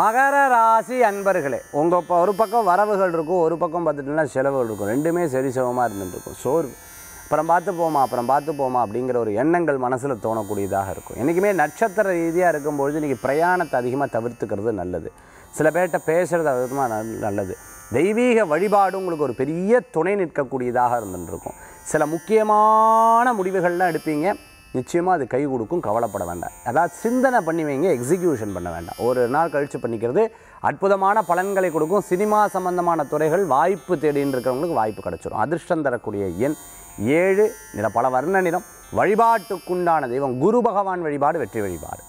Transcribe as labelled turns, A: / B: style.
A: மகர ராசி அன்பர்களே உங்கள் இப்போ ஒரு பக்கம் வரவுகள் இருக்கும் ஒரு பக்கம் பார்த்துட்டுனா செலவுகள் இருக்கும். ரெண்டுமே சரிசமமாக சமமாக இருக்கும். சோர்வு. அப்புறம் பார்த்து போமா அப்புறம் பார்த்து போமா அப்படிங்கிற ஒரு எண்ணங்கள் மனசில் தோணக்கூடியதாக இருக்கும். என்றைக்குமே நட்சத்திர ரீதியாக இருக்கும்பொழுது இன்றைக்கி பிரயாணத்தை அதிகமாக தவிர்த்துக்கிறது நல்லது. சில பேர்கிட்ட பேசுகிறது அதிகமாக நல்- நல்லது. தெய்வீக வழிபாடு உங்களுக்கு ஒரு பெரிய துணை நிற்கக்கூடியதாக இருந்துட்டு சில முக்கியமான முடிவுகள்லாம் எடுப்பீங்க. நிச்சயமாக அது கை கொடுக்கும் கவலைப்பட வேண்டாம். அதாவது சிந்தனை பண்ணி வைங்க எக்ஸிக்யூஷன் பண்ண வேண்டாம். ஒரு நாள் கழித்து பண்ணிக்கிறது அற்புதமான பலன்களை கொடுக்கும். சினிமா சம்பந்தமான துறைகள் வாய்ப்பு தேடின்னு இருக்கிறவங்களுக்கு வாய்ப்பு கிடச்சிடும் அதிர்ஷ்டம் தரக்கூடிய எண் ஏழு. நிற பல வர்ண நிறம். வழிபாட்டுக்குண்டான தெய்வம். குரு பகவான் வழிபாடு வெற்றி வழிபாடு.